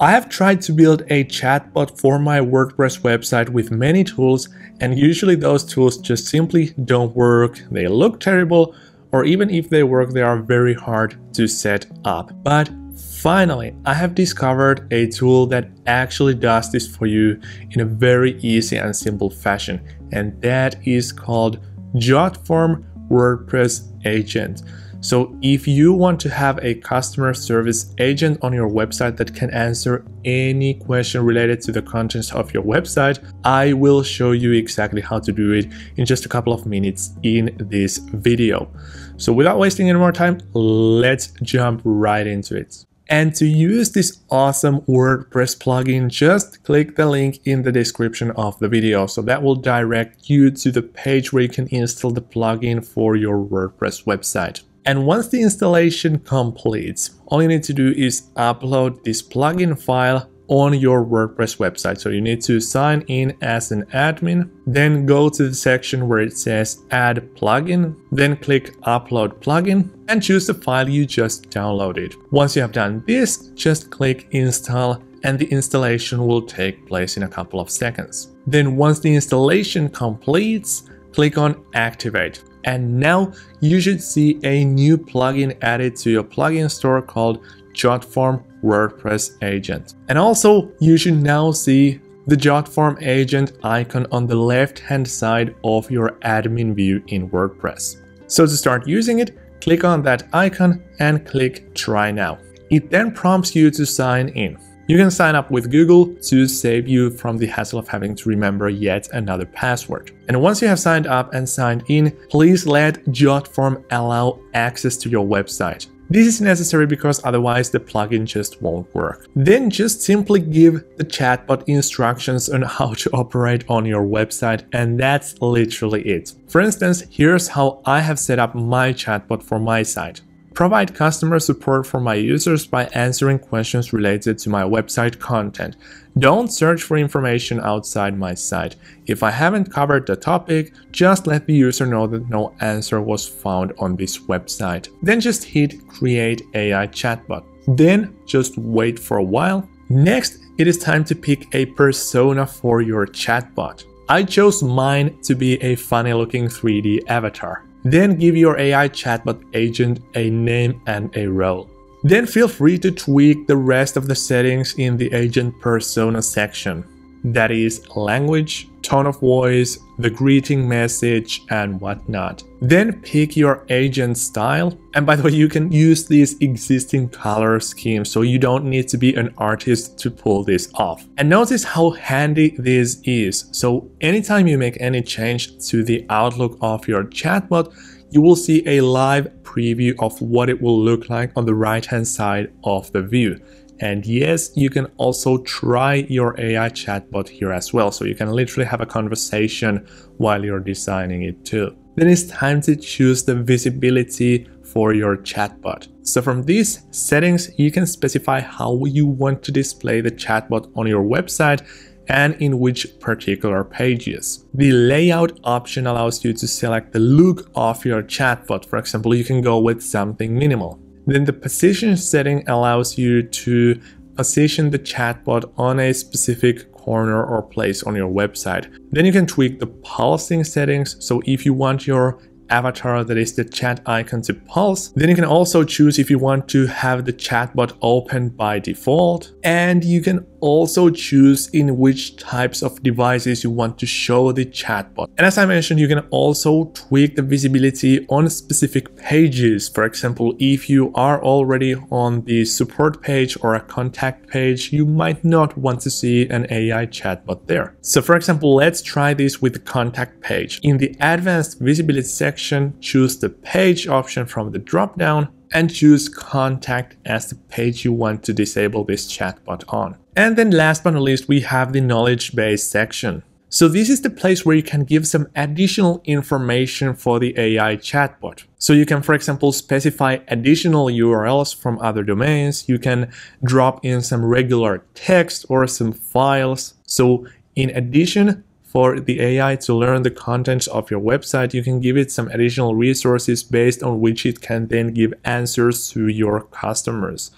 I have tried to build a chatbot for my WordPress website with many tools and usually those tools just simply don't work, they look terrible, or even if they work they are very hard to set up. But finally, I have discovered a tool that actually does this for you in a very easy and simple fashion and that is called JotForm WordPress Agent. So if you want to have a customer service agent on your website that can answer any question related to the contents of your website, I will show you exactly how to do it in just a couple of minutes in this video. So without wasting any more time, let's jump right into it. And to use this awesome WordPress plugin, just click the link in the description of the video. So that will direct you to the page where you can install the plugin for your WordPress website. And once the installation completes, all you need to do is upload this plugin file on your WordPress website. So you need to sign in as an admin, then go to the section where it says add plugin, then click upload plugin and choose the file you just downloaded. Once you have done this, just click install and the installation will take place in a couple of seconds. Then once the installation completes, click on activate and now you should see a new plugin added to your plugin store called JotForm WordPress Agent. And also you should now see the JotForm agent icon on the left hand side of your admin view in WordPress. So to start using it, click on that icon and click try now. It then prompts you to sign in. You can sign up with Google to save you from the hassle of having to remember yet another password. And once you have signed up and signed in, please let JotForm allow access to your website. This is necessary because otherwise the plugin just won't work. Then just simply give the chatbot instructions on how to operate on your website and that's literally it. For instance, here's how I have set up my chatbot for my site provide customer support for my users by answering questions related to my website content. Don't search for information outside my site. If I haven't covered the topic, just let the user know that no answer was found on this website. Then just hit create AI chatbot. Then just wait for a while. Next, it is time to pick a persona for your chatbot. I chose mine to be a funny looking 3D avatar. Then give your AI chatbot agent a name and a role. Then feel free to tweak the rest of the settings in the agent persona section that is language, tone of voice, the greeting message, and whatnot. Then pick your agent style. And by the way, you can use these existing color schemes, so you don't need to be an artist to pull this off. And notice how handy this is. So anytime you make any change to the outlook of your chatbot, you will see a live preview of what it will look like on the right hand side of the view. And yes, you can also try your AI chatbot here as well. So you can literally have a conversation while you're designing it too. Then it's time to choose the visibility for your chatbot. So from these settings, you can specify how you want to display the chatbot on your website and in which particular pages. The layout option allows you to select the look of your chatbot. For example, you can go with something minimal. Then the position setting allows you to position the chatbot on a specific corner or place on your website. Then you can tweak the pulsing settings. So if you want your avatar that is the chat icon to pulse. Then you can also choose if you want to have the chatbot open by default. And you can also choose in which types of devices you want to show the chatbot. And as I mentioned, you can also tweak the visibility on specific pages. For example, if you are already on the support page or a contact page, you might not want to see an AI chatbot there. So for example, let's try this with the contact page. In the advanced visibility section, section, choose the page option from the dropdown and choose contact as the page you want to disable this chatbot on. And then last but not least, we have the knowledge base section. So this is the place where you can give some additional information for the AI chatbot. So you can, for example, specify additional URLs from other domains. You can drop in some regular text or some files. So in addition for the AI to learn the contents of your website, you can give it some additional resources based on which it can then give answers to your customers.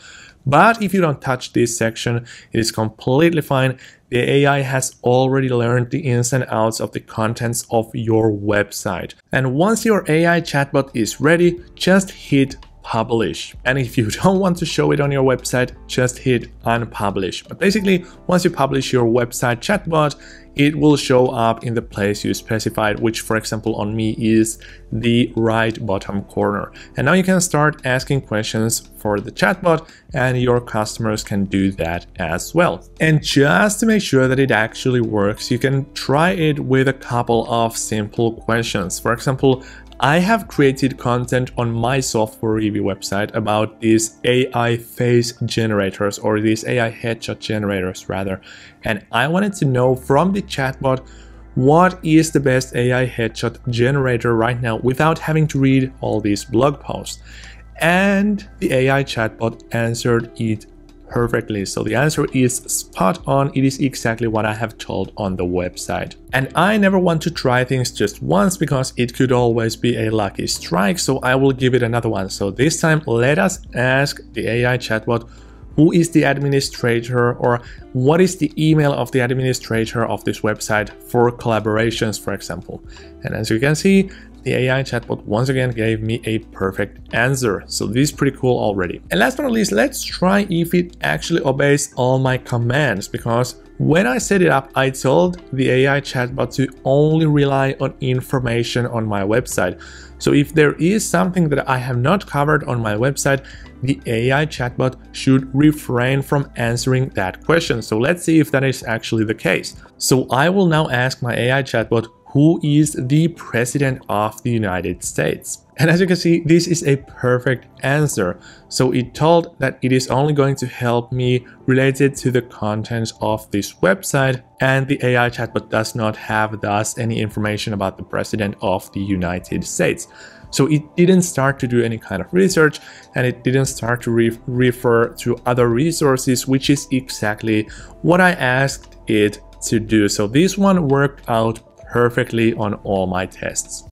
But if you don't touch this section, it is completely fine. The AI has already learned the ins and outs of the contents of your website. And once your AI chatbot is ready, just hit publish. And if you don't want to show it on your website, just hit unpublish. But basically, once you publish your website chatbot, it will show up in the place you specified, which for example on me is the right bottom corner. And now you can start asking questions for the chatbot and your customers can do that as well. And just to make sure that it actually works, you can try it with a couple of simple questions. For example, I have created content on my software review website about these AI face generators or these AI headshot generators rather. And I wanted to know from the chatbot what is the best AI headshot generator right now without having to read all these blog posts. And the AI chatbot answered it perfectly. So the answer is spot on. It is exactly what I have told on the website. And I never want to try things just once because it could always be a lucky strike. So I will give it another one. So this time let us ask the AI chatbot who is the administrator or what is the email of the administrator of this website for collaborations, for example. And as you can see, the AI chatbot once again gave me a perfect answer. So this is pretty cool already. And last but not least, let's try if it actually obeys all my commands because when I set it up, I told the AI chatbot to only rely on information on my website. So if there is something that I have not covered on my website, the AI chatbot should refrain from answering that question. So let's see if that is actually the case. So I will now ask my AI chatbot who is the President of the United States. And as you can see, this is a perfect answer. So it told that it is only going to help me related to the contents of this website and the AI chatbot does not have thus any information about the President of the United States. So it didn't start to do any kind of research and it didn't start to re refer to other resources, which is exactly what I asked it to do. So this one worked out perfectly on all my tests.